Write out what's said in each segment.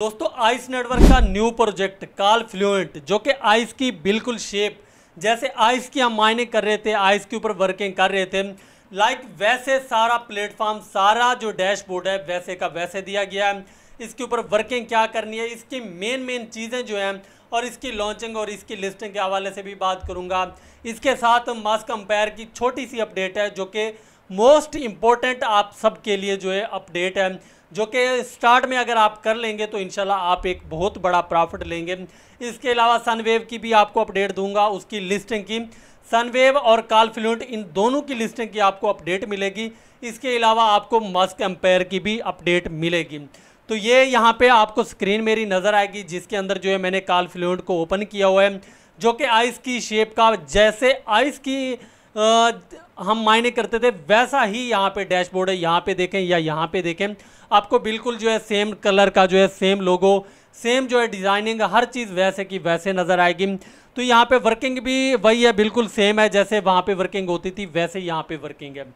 दोस्तों, ice network का new project call fluent जो कि आइस की बिल्कुल शेप जैसे आइस की हम माइनिंग कर रहे थे, आइस के ऊपर वर्किंग कर रहे थे लाइक वैसे सारा प्लेटफॉर्म सारा जो डैशबोर्ड है, वैसे का वैसे दिया गया है। इसके ऊपर वर्किंग क्या करनी है, इसकी मेन मेन चीज़ें जो हैं, और इसकी लॉन्चिंग और इसकी लिस्टिंग के हवाले से भी बात करूँगा। इसके साथ मास कंपेयर की छोटी सी अपडेट है, जो कि मोस्ट इम्पोर्टेंट आप सबके लिए जो है अपडेट है। जो कि स्टार्ट में अगर आप कर लेंगे तो इंशाल्लाह आप एक बहुत बड़ा प्रॉफिट लेंगे। इसके अलावा सनवेव की भी आपको अपडेट दूँगा, उसकी लिस्टिंग की। सनवेव और काल फ्लूट इन दोनों की लिस्टिंग की आपको अपडेट मिलेगी। इसके अलावा आपको मस्क एम्पायर की भी अपडेट मिलेगी। तो ये यहाँ पे आपको स्क्रीन मेरी नज़र आएगी, जिसके अंदर जो है मैंने काल फ्लूट को ओपन किया हुआ है, जो कि आइस की शेप का, जैसे आइस की आ, हम मायने करते थे वैसा ही यहाँ पे डैशबोर्ड है यहाँ पे देखें या यहाँ पे देखें। आपको बिल्कुल जो है सेम कलर का जो है सेम लोगो सेम जो है डिज़ाइनिंग हर चीज़ वैसे की वैसे नज़र आएगी। तो यहाँ पे वर्किंग भी वही है बिल्कुल सेम है जैसे वहाँ पे वर्किंग होती थी वैसे यहाँ पे वर्किंग है।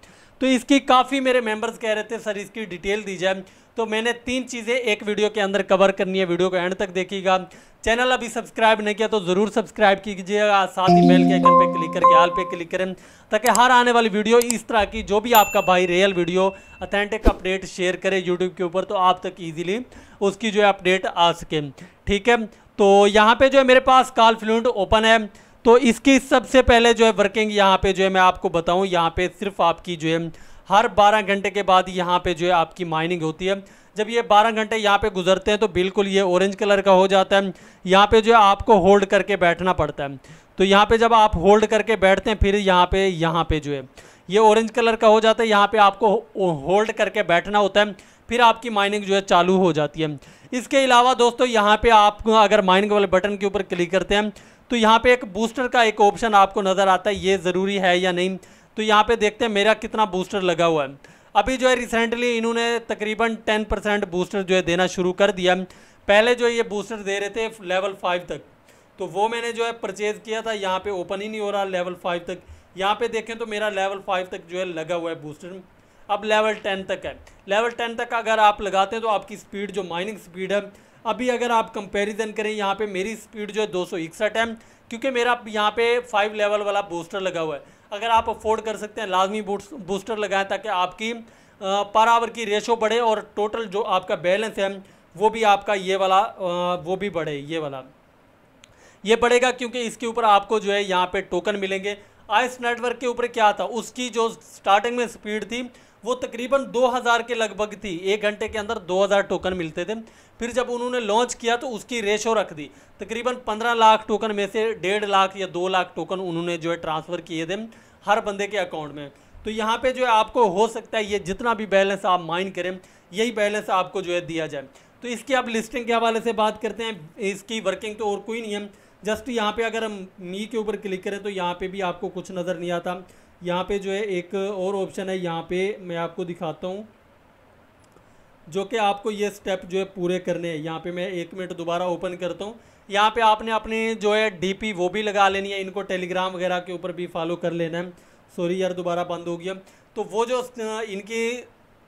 तो इसकी काफ़ी मेरे मेंबर्स कह रहे थे, सर, इसकी डिटेल दी जाए तो मैंने तीन चीज़ें एक वीडियो के अंदर कवर करनी है वीडियो को एंड तक देखिएगा। चैनल अभी सब्सक्राइब नहीं किया तो ज़रूर सब्सक्राइब कीजिएगा साथ ही बेल के आइकन पे क्लिक करके आल पे क्लिक करें, ताकि हर आने वाली वीडियो इस तरह की, जो भी आपका भाई real video authentic update share करे यूट्यूब के ऊपर तो आप तक ईजिली उसकी जो है अपडेट आ सके। ठीक है? तो यहाँ पर जो है मेरे पास कॉल फ्लूट ओपन है। तो इसकी सबसे पहले जो है वर्किंग यहाँ पे जो है मैं आपको बताऊँ, यहाँ पे सिर्फ़ आपकी जो है हर 12 घंटे के बाद यहाँ पे जो है आपकी माइनिंग होती है। जब ये 12 घंटे यहाँ पे गुजरते हैं तो बिल्कुल ये ऑरेंज कलर का हो जाता है। यहाँ पे जो है आपको होल्ड करके बैठना पड़ता है। तो यहाँ पे जब आप होल्ड करके बैठते हैं, फिर यहाँ पे यहाँ पे जो है, ये ऑरेंज कलर का हो जाता है। यहाँ पे आपको होल्ड करके बैठना होता है, फिर आपकी माइनिंग जो है चालू हो जाती है। इसके अलावा दोस्तों, यहाँ पे आप अगर माइनिंग वाले बटन के ऊपर क्लिक करते हैं तो यहाँ पे एक बूस्टर का एक ऑप्शन आपको नज़र आता है, ये ज़रूरी है या नहीं? तो यहाँ पे देखते हैं मेरा कितना बूस्टर लगा हुआ है। अभी जो है रिसेंटली इन्होंने तकरीबन टेन परसेंट बूस्टर जो है देना शुरू कर दिया। पहले जो ये बूस्टर दे रहे थे लेवल फाइव तक तो वो मैंने जो है परचेज़ किया था, यहाँ पे ओपन ही नहीं हो रहा लेवल फाइव तक। यहाँ पे देखें तो मेरा लेवल फाइव तक जो है लगा हुआ है बूस्टर अब लेवल टेन तक है। लेवल टेन तक अगर आप लगाते हैं तो आपकी स्पीड जो माइनिंग स्पीड है अभी अगर आप कंपैरिजन करें, यहाँ पे मेरी स्पीड जो है दो सौ इकसठ है क्योंकि मेरा यहाँ पे फाइव लेवल वाला बूस्टर लगा हुआ है। अगर आप अफोर्ड कर सकते हैं, लाजमी बूस्टर लगाएँ ताकि आपकी पर आवर की रेशो बढ़े और टोटल जो आपका बैलेंस है, वो भी आपका ये वाला वो भी बढ़े, ये वाला। ये बढ़ेगा क्योंकि इसके ऊपर आपको जो है यहाँ पे टोकन मिलेंगे। आइस नेटवर्क के ऊपर क्या था? उसकी जो स्टार्टिंग में स्पीड थी, वो तकरीबन 2000 के लगभग थी। एक घंटे के अंदर 2000 टोकन मिलते थे। फिर जब उन्होंने लॉन्च किया तो उसकी रेशो रख दी। तकरीबन 15 लाख टोकन में से डेढ़ लाख या दो लाख टोकन उन्होंने जो है ट्रांसफ़र किए थे हर बंदे के अकाउंट में। तो यहाँ पे जो है आपको हो सकता है, ये जितना भी बैलेंस आप माइन करें, यही बैलेंस आपको जो है दिया जाए। तो इसकी आप लिस्टिंग के हवाले से बात करते हैं। इसकी वर्किंग तो और कोई नहीं है। जस्ट यहाँ पे अगर हम मी के ऊपर क्लिक करें तो यहाँ पे भी आपको कुछ नज़र नहीं आता। यहाँ पे जो है एक और ऑप्शन है, यहाँ पे मैं आपको दिखाता हूँ। जो कि आपको ये स्टेप जो है पूरे करने हैं। यहाँ पे मैं एक मिनट दोबारा ओपन करता हूँ। यहाँ पे आपने अपने जो है डीपी वो भी लगा लेनी है। इनको टेलीग्राम वगैरह के ऊपर भी फॉलो कर लेना है। सॉरी यार, दोबारा बंद हो गया। तो वो जो इनकी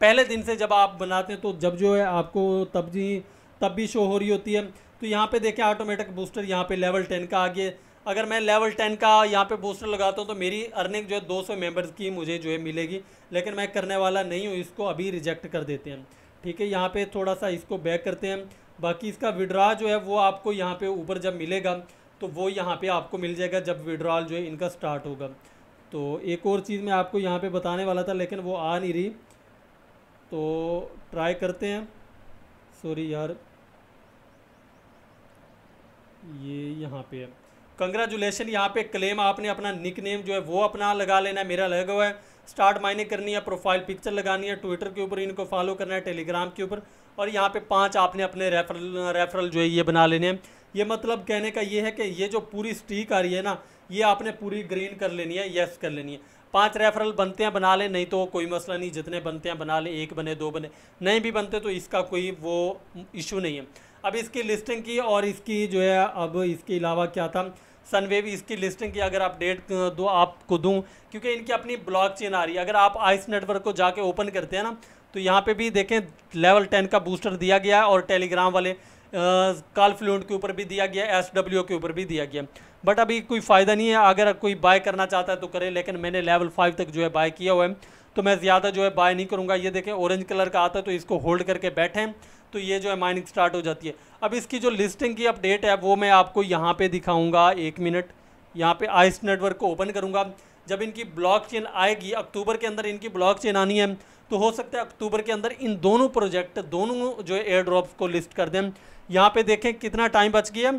पहले दिन से जब आप बनाते हैं तो जब जो है आपको तब जी, तब भी शो हो रही होती है। तो यहाँ पे देखें ऑटोमेटिक बूस्टर यहाँ पे लेवल टेन का आ गया अगर मैं लेवल टेन का यहाँ पे बूस्टर लगाता हूँ तो मेरी अर्निंग जो है 200 मेंबर्स की मुझे जो है मिलेगी। लेकिन मैं करने वाला नहीं हूँ, इसको अभी रिजेक्ट कर देते हैं ठीक है, यहाँ पे थोड़ा सा इसको बैक करते हैं बाकी इसका विड्रा जो है, वो आपको यहाँ पे ऊपर जब मिलेगा तो वो यहाँ पे आपको मिल जाएगा जब विड्रॉल जो है इनका स्टार्ट होगा। तो एक और चीज़ मैं आपको यहाँ पे बताने वाला था, लेकिन वो आ नहीं रही। तो ट्राई करते हैं। सॉरी यार। ये यहाँ पे है। कंग्रेचुलेसन यहाँ पे क्लेम आपने अपना निक नेम जो है वो अपना लगा लेना है, मेरा लगा हुआ है। स्टार्ट माइनिंग करनी है प्रोफ़ाइल पिक्चर लगानी है ट्विटर के ऊपर इनको फॉलो करना है टेलीग्राम के ऊपर। और यहाँ पे पाँच आपने अपने रेफरल रेफरल जो है ये बना लेने हैं। ये मतलब कहने का ये है कि ये जो पूरी स्टीक आ रही है ना, ये आपने पूरी ग्रीन कर लेनी है येस कर लेनी है। पाँच रेफरल बनते हैं, बना लें, नहीं तो कोई मसला नहीं, जितने बनते हैं बना लें, एक बने, दो बने। नहीं भी बनते तो इसका कोई वो इशू नहीं है। अब इसकी लिस्टिंग की और इसकी जो है, अब इसके अलावा क्या था? सनवेव इसकी लिस्टिंग की अगर आप डेट दो आपको दूँ, क्योंकि इनकी अपनी ब्लॉक चेन आ रही है। अगर आप आइस नेटवर्क को जाके ओपन करते हैं ना तो यहाँ पे भी देखें लेवल टेन का बूस्टर दिया गया है और टेलीग्राम वाले कॉल फ्लूट के ऊपर भी दिया गया एस डब्ल्यू के ऊपर भी दिया गया बट अभी कोई फ़ायदा नहीं है, अगर कोई बाय करना चाहता है तो करे, लेकिन मैंने लेवल फाइव तक जो है बाय किया हुआ है। तो मैं ज़्यादा जो है बाय नहीं करूँगा। ये देखें ऑरेंज कलर का आता है तो इसको होल्ड करके बैठें। तो ये जो है माइनिंग स्टार्ट हो जाती है। अब इसकी जो लिस्टिंग की अपडेट है, वो मैं आपको यहाँ पे दिखाऊँगा। एक मिनट यहाँ पे आइस नेटवर्क को ओपन करूँगा। जब इनकी ब्लॉक चेन आएगी, अक्टूबर के अंदर इनकी ब्लॉक चेन आनी है तो हो सकता है अक्टूबर के अंदर इन दोनों प्रोजेक्ट दोनों जो एयर ड्रॉप्स को लिस्ट कर दें। यहाँ पे देखें कितना टाइम बच गया।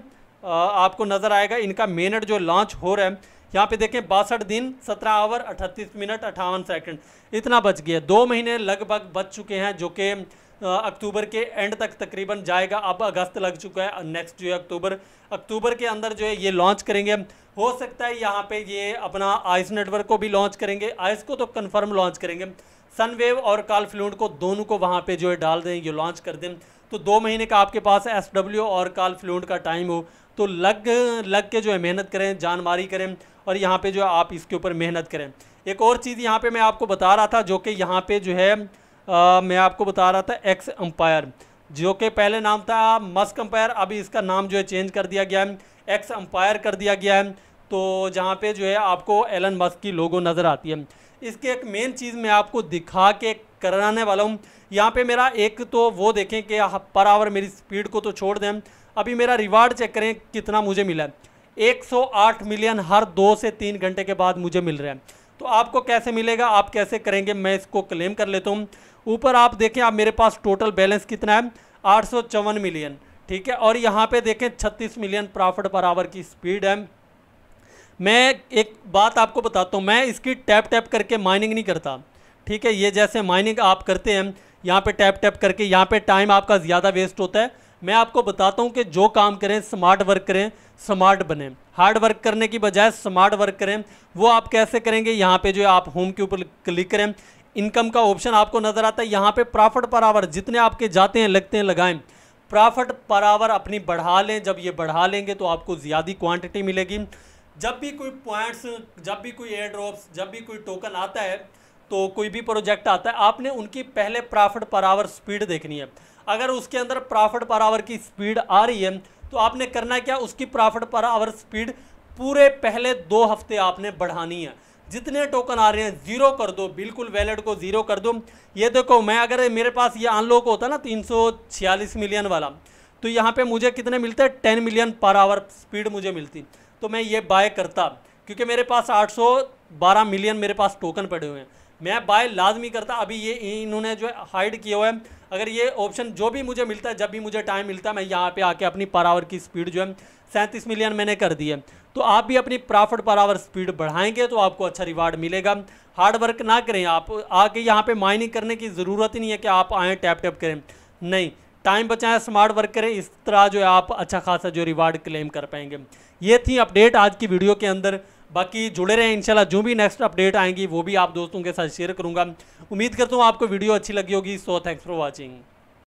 आपको नज़र आएगा इनका मेनट जो लॉन्च हो रहा है। यहाँ पे देखें बासठ दिन, सत्रह आवर अट्ठतीस मिनट अट्ठावन सेकंड इतना बच गया। दो महीने लगभग बच चुके हैं, जो कि अक्टूबर के एंड तक तकरीबन जाएगा। अब अगस्त लग चुका है नेक्स्ट जो है अक्टूबर। अक्टूबर के अंदर जो है ये लॉन्च करेंगे। हो सकता है यहाँ पे ये अपना आइस नेटवर्क को भी लॉन्च करेंगे। आइस को तो कन्फर्म लॉन्च करेंगे। सनवेव और काल फ्लूड को दोनों को वहाँ पे जो है डाल दें, ये लॉन्च कर दें। तो दो महीने का आपके पास एस डब्ल्यू और काल फ्लूड का टाइम हो। तो लग लग के जो है मेहनत करें, जानमारी करें और यहाँ पे जो है आप इसके ऊपर मेहनत करें। एक और चीज़ यहाँ पे मैं आपको बता रहा था, जो कि यहाँ पे जो है आ, मैं आपको बता रहा था एक्स अम्पायर जो कि पहले नाम था मस्क अम्पायर अभी इसका नाम जो है चेंज कर दिया गया है। एक्स अम्पायर कर दिया गया है। तो जहाँ पे जो है आपको एलन मस्क की लोगो नज़र आती है। इसके एक मेन चीज़ मैं आपको दिखा के कराने वाला हूँ। यहाँ पे मेरा एक तो वो देखें कि पर आवर मेरी स्पीड को तो छोड़ दें। अभी मेरा रिवार्ड चेक करें कितना मुझे मिला है। 108 मिलियन हर दो से तीन घंटे के बाद मुझे मिल रहा है। तो आपको कैसे मिलेगा आप कैसे करेंगे मैं इसको क्लेम कर लेता हूँ। ऊपर आप देखें, आप मेरे पास टोटल बैलेंस कितना है? आठ सौ चौवन मिलियन ठीक है? और यहाँ पे देखें 36 मिलियन प्रॉफिट पर आवर की स्पीड है। मैं एक बात आपको बताता हूँ, मैं इसकी टैप टैप करके माइनिंग नहीं करता, ठीक है? ये जैसे माइनिंग आप करते हैं, यहाँ पे टैप टैप करके, यहाँ पे टाइम आपका ज़्यादा वेस्ट होता है। मैं आपको बताता हूँ कि जो काम करें स्मार्ट वर्क करें स्मार्ट बने। हार्ड वर्क करने की बजाय स्मार्ट वर्क करें। वो आप कैसे करेंगे? यहाँ पे जो आप होम के ऊपर क्लिक करें। इनकम का ऑप्शन आपको नज़र आता है। यहाँ पे प्रॉफिट पर आवर, जितने आपके जाते हैं, लगते हैं, लगाएँ। प्रॉफिट पर आवर अपनी बढ़ा लें। जब ये बढ़ा लेंगे तो आपको ज़्यादा क्वांटिटी मिलेगी। जब भी कोई पॉइंट्स जब भी कोई एयर ड्रॉप्स जब भी कोई टोकन आता है तो कोई भी प्रोजेक्ट आता है, आपने उनकी पहले प्रॉफिट पर आवर स्पीड देखनी है। अगर उसके अंदर प्रॉफिट पर आवर की स्पीड आ रही है तो आपने करना क्या? उसकी प्रॉफिट पर आवर स्पीड पूरे पहले दो हफ़्ते आपने बढ़ानी है। जितने टोकन आ रहे हैं ज़ीरो कर दो, बिल्कुल वैलेट को ज़ीरो कर दो। ये देखो, मैं अगर मेरे पास ये अनलॉक होता ना, तीन सौ छियालीस मिलियन वाला तो यहाँ पे मुझे कितने मिलते हैं? Ten million per hour speed मुझे मिलती। तो मैं ये बाय करता, क्योंकि मेरे पास 812 मिलियन मेरे पास टोकन पड़े हुए हैं। मैं बाय लाजमी करता, अभी ये इन्होंने जो है हाइड किया हुआ है। अगर ये ऑप्शन जो भी मुझे मिलता है, जब भी मुझे टाइम मिलता है, मैं यहाँ पे आके अपनी पर आवर की स्पीड जो है, सैंतीस मिलियन मैंने कर दी है। तो आप भी अपनी प्रॉफिट पर आवर स्पीड बढ़ाएँगे तो आपको अच्छा रिवार्ड मिलेगा। हार्ड वर्क ना करें आप। आके यहाँ पे माइनिंग करने की ज़रूरत ही नहीं है कि आप आएँ, टैप टैप करें। नहीं, टाइम बचाएँ, स्मार्ट वर्क करें, इस तरह जो है आप अच्छा खासा जो रिवार्ड क्लेम कर पाएँगे। ये थी अपडेट आज की वीडियो के अंदर। बाकी जुड़े रहें, इंशाल्लाह जो भी नेक्स्ट अपडेट आएँगी, वो भी आप दोस्तों के साथ शेयर करूँगा। उम्मीद करता हूँ आपको वीडियो अच्छी लगी होगी सो थैंक्स फॉर वॉचिंग